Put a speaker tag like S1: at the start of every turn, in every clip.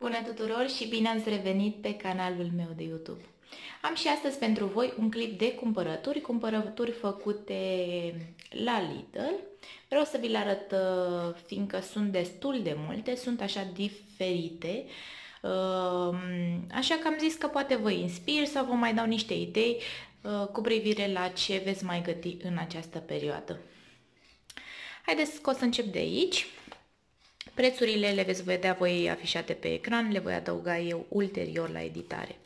S1: Bună tuturor și bine ați revenit pe canalul meu de YouTube. Am și astăzi pentru voi un clip de cumpărături, cumpărături făcute la Lidl. Vreau să vi le arăt uh, fiindcă sunt destul de multe, sunt așa diferite. Uh, așa că am zis că poate vă inspir sau vă mai dau niște idei uh, cu privire la ce veți mai găti în această perioadă. Haideți că o să încep de aici. Prețurile le veți vedea voi afișate pe ecran, le voi adăuga eu ulterior la editare.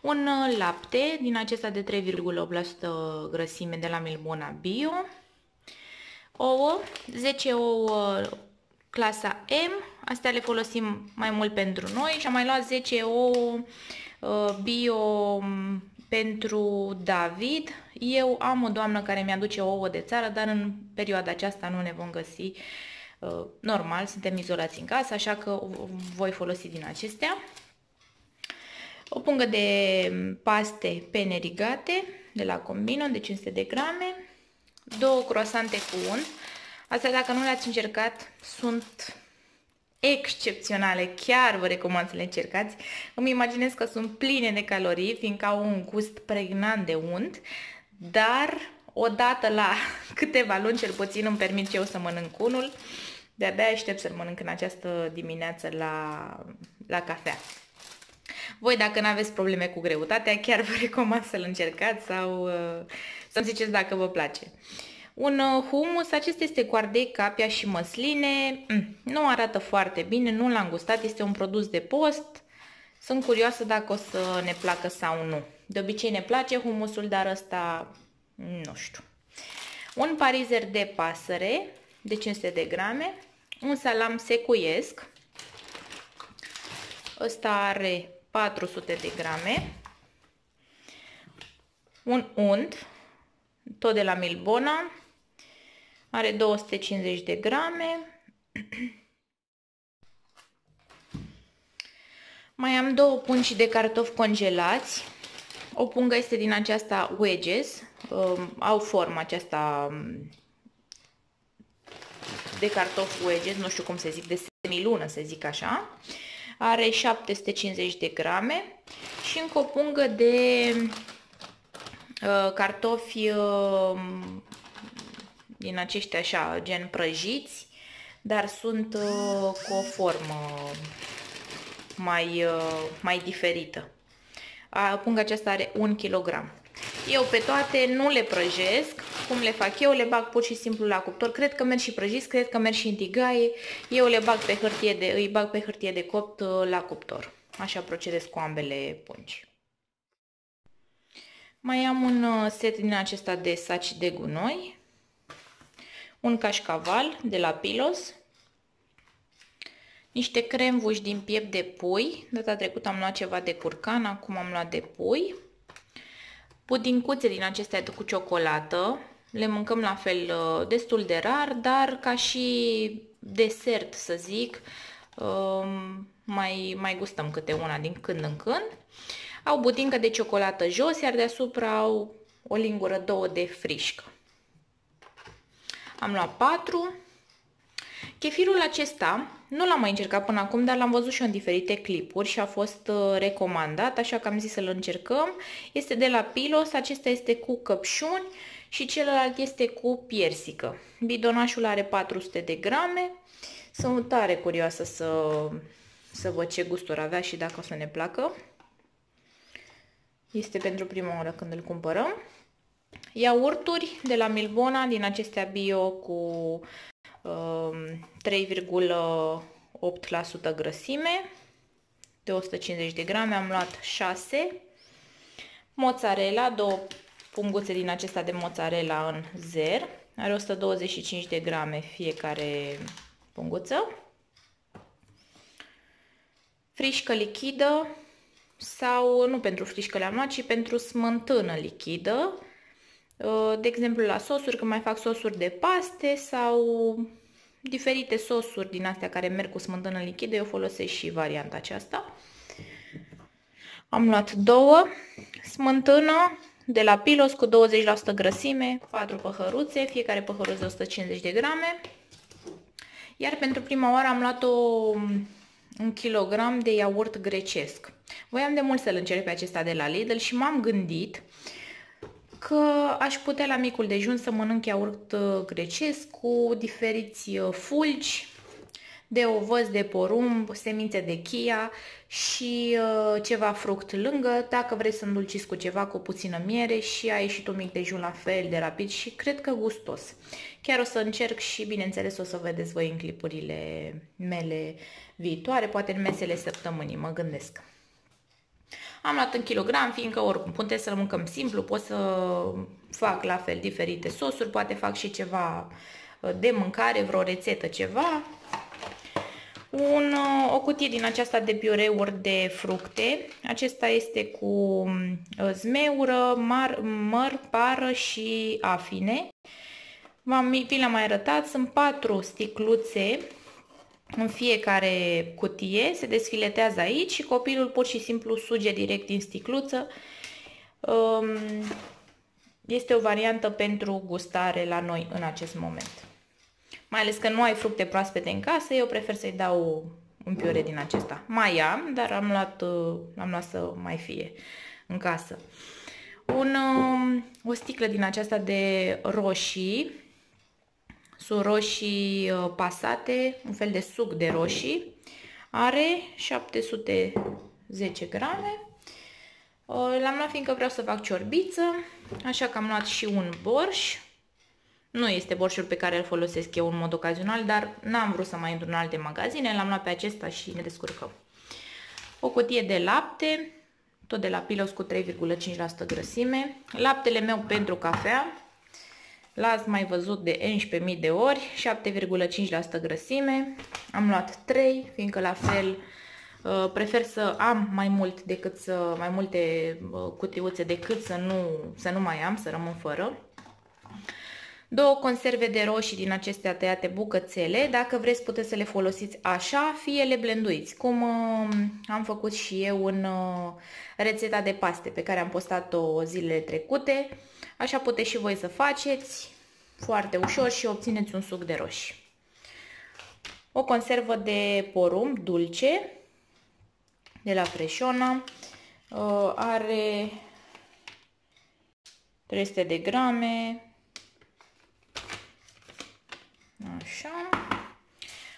S1: Un uh, lapte din acesta de 3,8% grăsime de la Milbona Bio. Ouă, 10 ouă clasa M, astea le folosim mai mult pentru noi și am mai luat 10 ouă uh, bio um, pentru David. Eu am o doamnă care mi-aduce ouă de țară, dar în perioada aceasta nu ne vom găsi Uh, normal, suntem izolați în casă, așa că voi folosi din acestea. O pungă de paste pene rigate de la Combino de 500 de grame. Două croasante cu unt. Astea, dacă nu le-ați încercat, sunt excepționale. Chiar vă recomand să le încercați. Îmi imaginez că sunt pline de calorii, fiindcă au un gust pregnant de unt, dar odată la câteva luni, cel puțin, îmi permit eu să mănânc unul. De-abia aștept să-l mănânc în această dimineață la, la cafea. Voi, dacă nu aveți probleme cu greutatea, chiar vă recomand să-l încercați sau uh, să-mi ziceți dacă vă place. Un uh, humus, acesta este cu ardei, capia și măsline. Mm, nu arată foarte bine, nu l-am gustat, este un produs de post. Sunt curioasă dacă o să ne placă sau nu. De obicei ne place humusul, dar ăsta nu știu. Un parizer de pasăre de 500 de grame un salam secuiesc. Ăsta are 400 de grame. Un unt, tot de la Milbona, are 250 de grame. Mai am două pungi de cartofi congelați. O pungă este din aceasta wedges, um, au forma aceasta um, de cartofi wedges, nu știu cum se zic, de semilună, să zic așa. Are 750 de grame și încă o pungă de uh, cartofi uh, din aceștia așa, gen prăjiți, dar sunt uh, cu o formă mai, uh, mai diferită. Punga aceasta are 1 kg. Eu pe toate nu le prăjesc, cum le fac eu, le bag pur și simplu la cuptor. Cred că merg și prăjiți, cred că merg și în tigaie. Eu le bag pe hârtie de, îi bag pe hârtie de copt uh, la cuptor. Așa procedez cu ambele pungi. Mai am un uh, set din acesta de saci de gunoi. Un cașcaval de la Pilos. Niște cremvuși din piept de pui. Data trecută am luat ceva de curcan, acum am luat de pui. Pudincuțe din acestea cu ciocolată. Le mâncăm la fel uh, destul de rar, dar ca și desert, să zic, um, mai, mai gustăm câte una din când în când. Au budincă de ciocolată jos, iar deasupra au o lingură, două de frișcă. Am luat patru. Chefirul acesta nu l-am mai încercat până acum, dar l-am văzut și în diferite clipuri și a fost uh, recomandat, așa că am zis să-l încercăm. Este de la Pilos, acesta este cu căpșuni și celălalt este cu piersică. Bidonașul are 400 de grame. Sunt tare curioasă să, să văd ce gusturi avea și dacă o să ne placă. Este pentru prima oară când îl cumpărăm. Iaurturi de la Milbona, din acestea bio cu 3,8% grăsime, de 150 de grame, am luat 6. Mozzarella, două punguțe din acesta de mozzarella în zer, are 125 de grame fiecare punguță. Frișcă lichidă sau nu pentru frișcă le-am luat, ci pentru smântână lichidă, Uh, de exemplu la sosuri, când mai fac sosuri de paste sau diferite sosuri din astea care merg cu smântână lichidă, eu folosesc și varianta aceasta. Am luat două smântână de la Pilos cu 20% grăsime, 4 păhăruțe, fiecare păhăruț de 150 de grame. Iar pentru prima oară am luat o un kilogram de iaurt grecesc. Voiam de mult să-l încerc pe acesta de la Lidl și m-am gândit că aș putea la micul dejun să mănânc iaurt uh, grecesc cu diferiți uh, fulgi, de ovăz de porumb, semințe de chia și uh, ceva fruct lângă, dacă vrei să îndulciți cu ceva, cu puțină miere și a ieșit un mic dejun la fel de rapid și cred că gustos. Chiar o să încerc și bineînțeles o să vedeți voi în clipurile mele viitoare, poate în mesele săptămânii, mă gândesc. Am luat în kilogram, fiindcă oricum puteți să-l mâncăm simplu, pot să fac la fel diferite sosuri, poate fac și ceva uh, de mâncare, vreo rețetă, ceva. Un, uh, o cutie din aceasta de piureuri de fructe. Acesta este cu uh, zmeură, mar, măr, pară și afine. V-am, vi l-am mai arătat, sunt patru sticluțe în fiecare cutie, se desfiletează aici și copilul pur și simplu suge direct din sticluță. Um, este o variantă pentru gustare la noi în acest moment. Mai ales că nu ai fructe proaspete în casă, eu prefer să-i dau un piure din acesta. Mai am, dar am luat, uh, am luat să mai fie în casă. Un, um, o sticlă din aceasta de roșii, sunt roșii uh, pasate, un fel de suc de roșii. Are 710 grame. Uh, l-am luat fiindcă vreau să fac ciorbiță, așa că am luat și un borș. Nu este borșul pe care îl folosesc eu în mod ocazional, dar n-am vrut să mai intru în alte magazine. L-am luat pe acesta și ne descurcăm. O cutie de lapte, tot de la Pilos cu 3,5% grăsime. Laptele meu pentru cafea, L-ați mai văzut de 11.000 de ori, 7,5% grăsime. Am luat 3, fiindcă la fel uh, prefer să am mai mult decât să, mai multe uh, cutiuțe decât să nu, să nu mai am, să rămân fără. Două conserve de roșii din acestea tăiate bucățele. Dacă vreți puteți să le folosiți așa, fie le blenduiți, cum uh, am făcut și eu în rețeta de paste pe care am postat-o zilele trecute. Așa puteți și voi să faceți foarte ușor și obțineți un suc de roșii. O conservă de porumb dulce de la Freșona. Uh, are 300 de grame. Așa.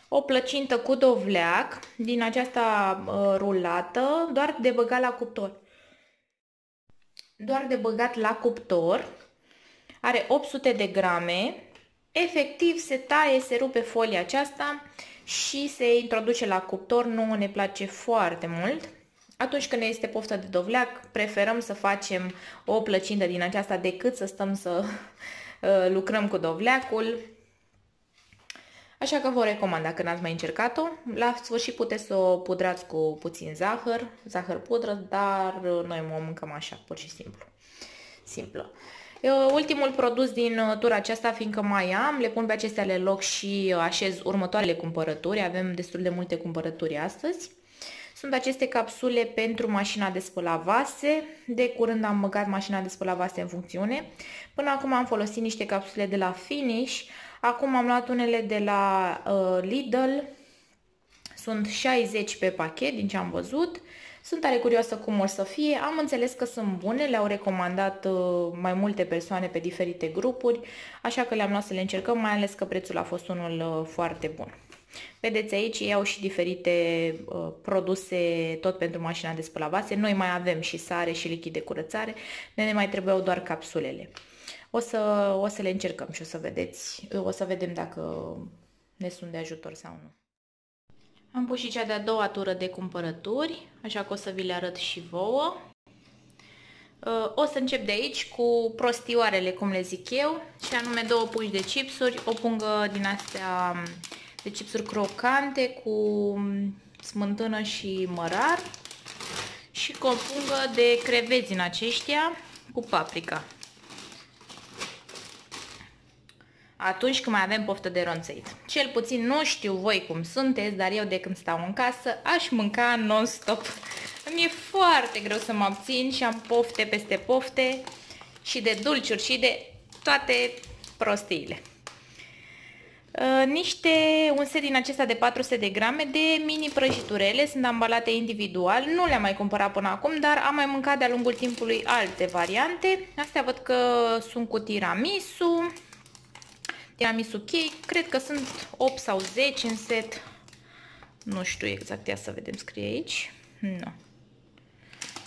S1: O plăcintă cu dovleac din aceasta uh, rulată, doar de băgat la cuptor doar de băgat la cuptor. Are 800 de grame. Efectiv se taie, se rupe folia aceasta și se introduce la cuptor. Nu ne place foarte mult. Atunci când este poftă de dovleac, preferăm să facem o plăcintă din aceasta decât să stăm să uh, lucrăm cu dovleacul. Așa că vă recomand dacă n-ați mai încercat-o. La sfârșit puteți să o pudrați cu puțin zahăr, zahăr pudră, dar noi o mâncăm așa, pur și simplu. Simplă. Ultimul produs din uh, tura aceasta, fiindcă mai am, le pun pe acestea le loc și așez următoarele cumpărături. Avem destul de multe cumpărături astăzi. Sunt aceste capsule pentru mașina de spălat vase. De curând am băgat mașina de spălat vase în funcțiune. Până acum am folosit niște capsule de la Finish. Acum am luat unele de la uh, Lidl. Sunt 60 pe pachet, din ce am văzut. Sunt tare curioasă cum o să fie. Am înțeles că sunt bune, le-au recomandat uh, mai multe persoane pe diferite grupuri, așa că le-am luat să le încercăm, mai ales că prețul a fost unul uh, foarte bun. Vedeți aici, iau și diferite uh, produse tot pentru mașina de spălat vase. Noi mai avem și sare și lichid de curățare, ne mai trebuiau doar capsulele. O să, o să le încercăm și o să vedeți, o să vedem dacă ne sunt de ajutor sau nu. Am pus și cea de-a doua tură de cumpărături, așa că o să vi le arăt și vouă. Uh, o să încep de aici cu prostioarele, cum le zic eu, și anume două pungi de chipsuri, o pungă din astea de chipsuri crocante cu smântână și mărar și cu o pungă de creveți din aceștia cu paprika. Atunci când mai avem poftă de ronțăit. Cel puțin nu știu voi cum sunteți, dar eu de când stau în casă aș mânca non-stop. Îmi e foarte greu să mă abțin și am pofte peste pofte și de dulciuri și de toate prostiile. Uh, niște, un set din acesta de 400 de grame de mini prăjiturele, sunt ambalate individual, nu le-am mai cumpărat până acum, dar am mai mâncat de-a lungul timpului alte variante. Astea văd că sunt cu tiramisu, tiramisu cake, cred că sunt 8 sau 10 în set, nu știu exact, ia să vedem, scrie aici, nu.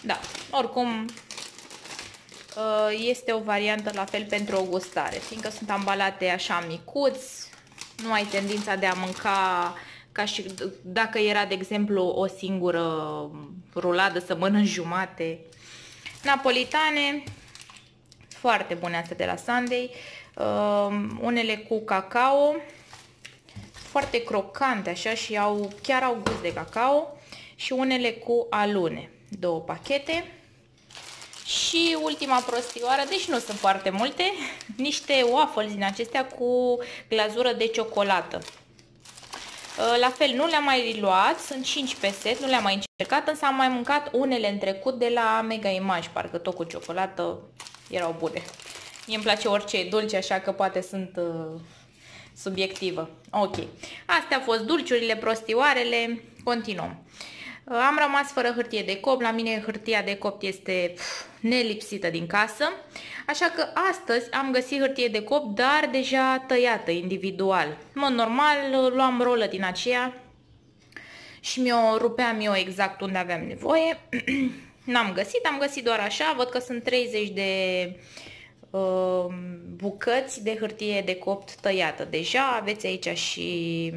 S1: Da, oricum uh, este o variantă la fel pentru o gustare, fiindcă sunt ambalate așa micuți, nu ai tendința de a mânca ca și dacă era, de exemplu, o singură ruladă să mănânci jumate. Napolitane, foarte bune astea de la Sunday, uh, unele cu cacao, foarte crocante așa și au, chiar au gust de cacao și unele cu alune, două pachete. Și ultima prostioară, deci nu sunt foarte multe, niște waffles din acestea cu glazură de ciocolată. Uh, la fel, nu le-am mai luat, sunt 5 pe set, nu le-am mai încercat, însă am mai mâncat unele în trecut de la Mega Image, parcă tot cu ciocolată erau bune. Mie îmi place orice e dulce, așa că poate sunt uh, subiectivă. Ok, astea au fost dulciurile, prostioarele, continuăm. Am rămas fără hârtie de copt, la mine hârtia de copt este nelipsită din casă, așa că astăzi am găsit hârtie de copt, dar deja tăiată individual. În mod normal luam rolă din aceea și mi-o rupeam eu exact unde aveam nevoie. N-am găsit, am găsit doar așa, văd că sunt 30 de uh, bucăți de hârtie de copt tăiată. Deja aveți aici și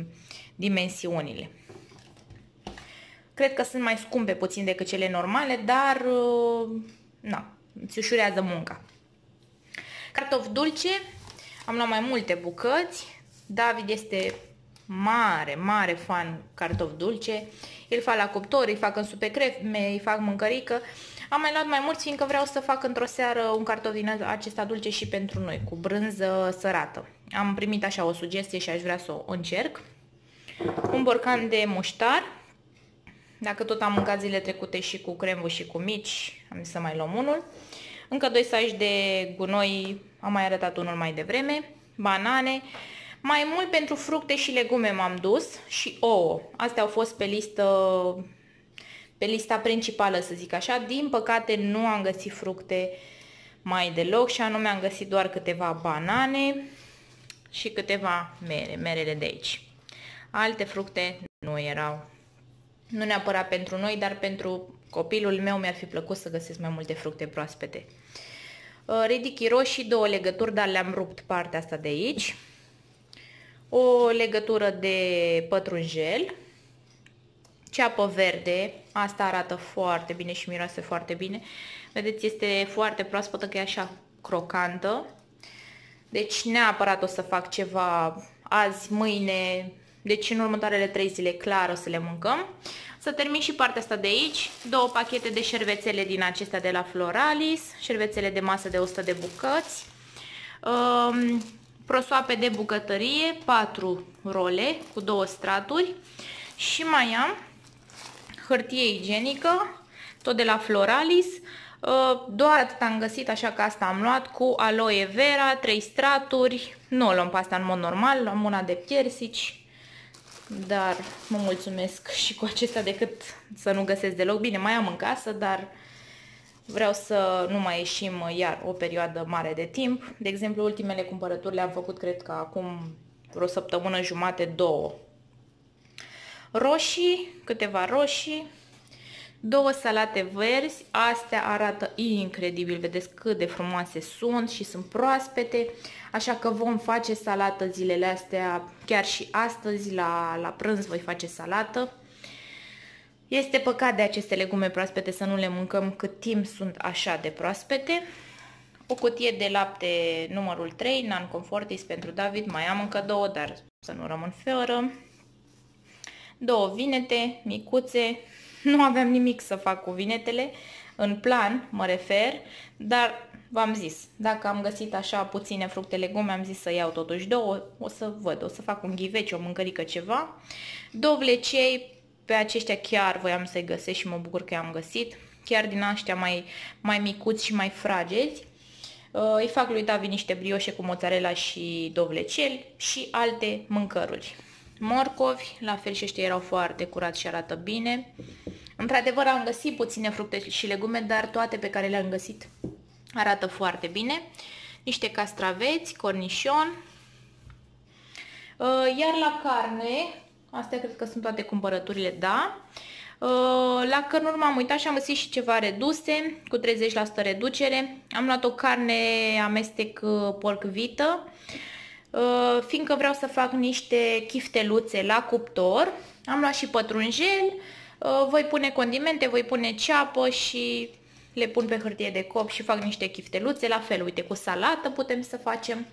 S1: dimensiunile. Cred că sunt mai scumpe puțin decât cele normale, dar uh, na, îți ușurează munca. Cartof dulce, am luat mai multe bucăți. David este mare, mare fan cartof dulce. Îl fac la cuptor, îi fac în supe creme, îi fac mâncărică. Am mai luat mai mulți, fiindcă vreau să fac într-o seară un cartof din acesta dulce și pentru noi, cu brânză sărată. Am primit așa o sugestie și aș vrea să o încerc. Un borcan de muștar, dacă tot am mâncat zile trecute și cu cremvă și cu mici, am zis să mai luăm unul. Încă doi saci de gunoi, am mai arătat unul mai devreme. Banane. Mai mult pentru fructe și legume m-am dus și ouă. Astea au fost pe listă pe lista principală, să zic așa. Din păcate nu am găsit fructe mai deloc și anume am găsit doar câteva banane și câteva mere, merele de aici. Alte fructe nu erau nu neapărat pentru noi, dar pentru copilul meu mi-ar fi plăcut să găsesc mai multe fructe proaspete. Uh, ridichi roșii, două legături, dar le-am rupt partea asta de aici. O legătură de pătrunjel. Ceapă verde, asta arată foarte bine și miroase foarte bine. Vedeți, este foarte proaspătă, că e așa crocantă. Deci neapărat o să fac ceva azi, mâine, deci în următoarele 3 zile clar o să le mâncăm. Să termin și partea asta de aici. Două pachete de șervețele din acestea de la Floralis. Șervețele de masă de 100 de bucăți. Um, prosoape de bucătărie, 4 role cu două straturi. Și mai am hârtie igienică, tot de la Floralis. Uh, doar atât am găsit, așa că asta am luat cu aloe vera, 3 straturi. Nu o luăm pe asta în mod normal, luăm una de piersici dar mă mulțumesc și cu acesta decât să nu găsesc deloc. Bine, mai am în casă, dar vreau să nu mai ieșim iar o perioadă mare de timp. De exemplu, ultimele cumpărături le-am făcut, cred că acum vreo săptămână jumate, două. Roșii, câteva roșii, două salate verzi, astea arată incredibil, vedeți cât de frumoase sunt și sunt proaspete. Așa că vom face salată zilele astea, chiar și astăzi la, la prânz voi face salată. Este păcat de aceste legume proaspete să nu le mâncăm cât timp sunt așa de proaspete. O cutie de lapte numărul 3, Nan Comfortis pentru David, mai am încă două, dar să nu rămân fără. Două vinete micuțe, nu aveam nimic să fac cu vinetele, în plan mă refer, dar v-am zis, dacă am găsit așa puține fructe legume, am zis să iau totuși două, o să văd, o să fac un ghiveci, o mâncărică ceva. Două vlecei, pe aceștia chiar voiam să-i găsesc și mă bucur că i-am găsit, chiar din aștia mai, mai micuți și mai fragezi. Uh, îi fac lui Davi niște brioșe cu mozzarella și dovlecel și alte mâncăruri. Morcovi, la fel și ăștia erau foarte curați și arată bine. Într-adevăr am găsit puține fructe și legume, dar toate pe care le-am găsit arată foarte bine. Niște castraveți, cornișon. Uh, iar la carne, astea cred că sunt toate cumpărăturile, da. Uh, la cărnuri m-am uitat și am găsit și ceva reduse, cu 30% reducere. Am luat o carne amestec uh, porc vită, uh, fiindcă vreau să fac niște chifteluțe la cuptor. Am luat și pătrunjel, voi pune condimente, voi pune ceapă și le pun pe hârtie de cop și fac niște chifteluțe. La fel, uite, cu salată putem să facem.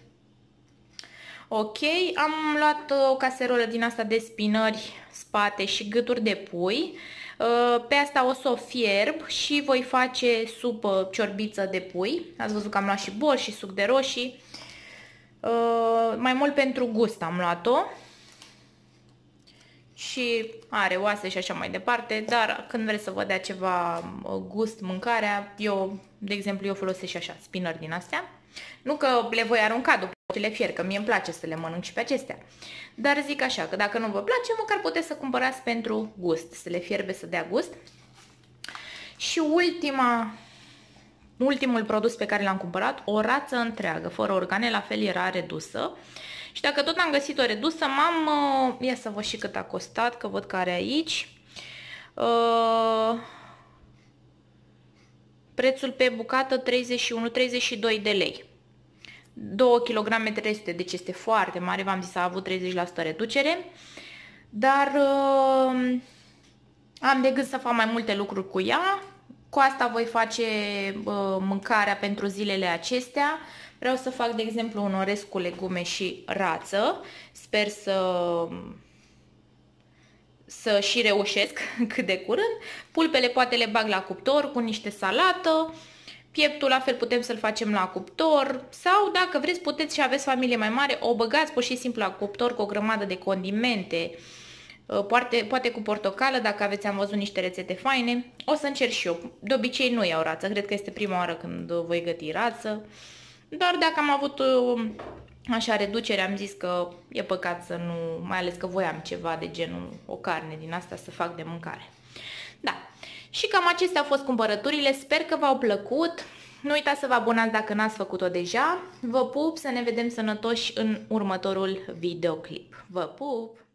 S1: Ok, am luat o caserolă din asta de spinări, spate și gâturi de pui. Uh, pe asta o să o fierb și voi face supă ciorbiță de pui. Ați văzut că am luat și borș și suc de roșii. Uh, mai mult pentru gust am luat-o. Și are oase și așa mai departe, dar când vreți să vă dea ceva uh, gust mâncarea, eu, de exemplu, eu folosesc și așa, spinări din astea. Nu că le voi arunca după ce le fier, că mie îmi place să le mănânc și pe acestea. Dar zic așa, că dacă nu vă place, măcar puteți să cumpărați pentru gust, să le fierbe să dea gust. Și ultima, ultimul produs pe care l-am cumpărat, o rață întreagă, fără organe, la fel era redusă. Și dacă tot am găsit o redusă, m-am... Uh, ia să văd și cât a costat, că văd că are aici. Uh, prețul pe bucată 31-32 de lei. 2 kg 300, deci este foarte mare, v-am zis, a avut 30% reducere. Dar uh, am de gând să fac mai multe lucruri cu ea. Cu asta voi face uh, mâncarea pentru zilele acestea. Vreau să fac, de exemplu, un orez cu legume și rață. Sper să să și reușesc cât de curând. Pulpele poate le bag la cuptor cu niște salată. Pieptul la fel putem să-l facem la cuptor sau dacă vreți puteți și aveți familie mai mare, o băgați pur și simplu la cuptor cu o grămadă de condimente, uh, poate, poate cu portocală dacă aveți, am văzut niște rețete faine. O să încerc și eu. De obicei nu iau rață, cred că este prima oară când voi găti rață. Doar dacă am avut uh, așa reducere, am zis că e păcat să nu, mai ales că voiam ceva de genul o carne din asta să fac de mâncare. Da. Și cam acestea au fost cumpărăturile. Sper că v-au plăcut. Nu uitați să vă abonați dacă n-ați făcut-o deja. Vă pup, să ne vedem sănătoși în următorul videoclip. Vă pup!